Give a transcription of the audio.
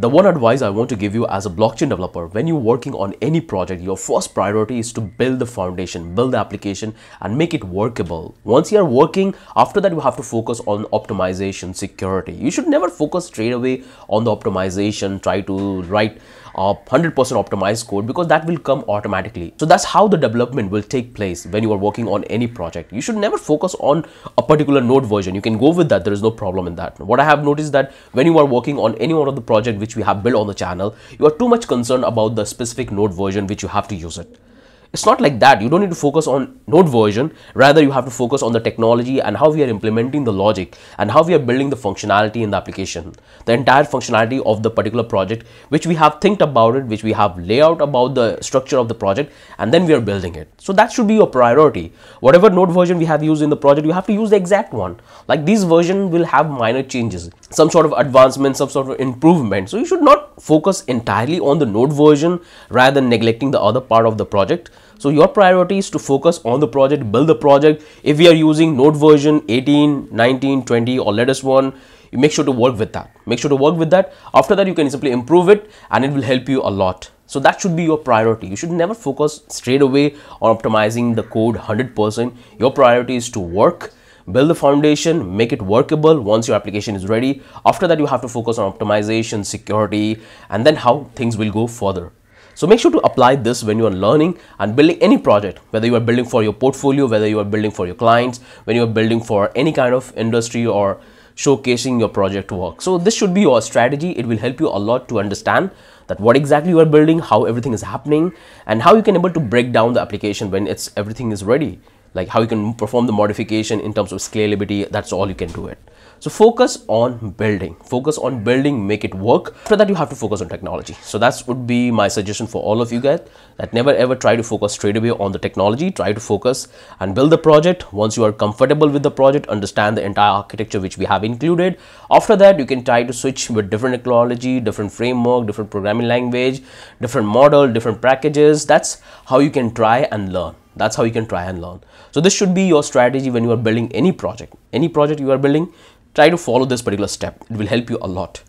The one advice I want to give you as a blockchain developer, when you're working on any project, your first priority is to build the foundation, build the application and make it workable. Once you're working, after that you have to focus on optimization, security. You should never focus straight away on the optimization, try to write 100% optimized code because that will come automatically. So that's how the development will take place when you are working on any project. You should never focus on a particular node version. You can go with that. There is no problem in that. What I have noticed that when you are working on any one of the project which we have built on the channel, you are too much concerned about the specific node version which you have to use it. It's not like that. You don't need to focus on node version. Rather, you have to focus on the technology and how we are implementing the logic and how we are building the functionality in the application. The entire functionality of the particular project, which we have think about it, which we have layout about the structure of the project, and then we are building it. So that should be your priority. Whatever node version we have used in the project, you have to use the exact one. Like this version will have minor changes, some sort of advancement, some sort of improvement. So you should not focus entirely on the node version rather than neglecting the other part of the project so your priority is to focus on the project, build the project. If we are using node version 18, 19, 20 or latest one, you make sure to work with that. Make sure to work with that. After that, you can simply improve it and it will help you a lot. So that should be your priority. You should never focus straight away on optimizing the code 100%. Your priority is to work, build the foundation, make it workable once your application is ready. After that, you have to focus on optimization, security, and then how things will go further. So make sure to apply this when you are learning and building any project, whether you are building for your portfolio, whether you are building for your clients, when you are building for any kind of industry or showcasing your project work. So this should be your strategy. It will help you a lot to understand that what exactly you are building, how everything is happening and how you can able to break down the application when it's everything is ready like how you can perform the modification in terms of scalability that's all you can do it. So focus on building. Focus on building make it work. After that you have to focus on technology. So that would be my suggestion for all of you guys that never ever try to focus straight away on the technology. Try to focus and build the project. Once you are comfortable with the project understand the entire architecture which we have included. After that you can try to switch with different technology different framework different programming language different model different packages. That's how you can try and learn that's how you can try and learn. So this should be your strategy when you are building any project. Any project you are building, try to follow this particular step. It will help you a lot.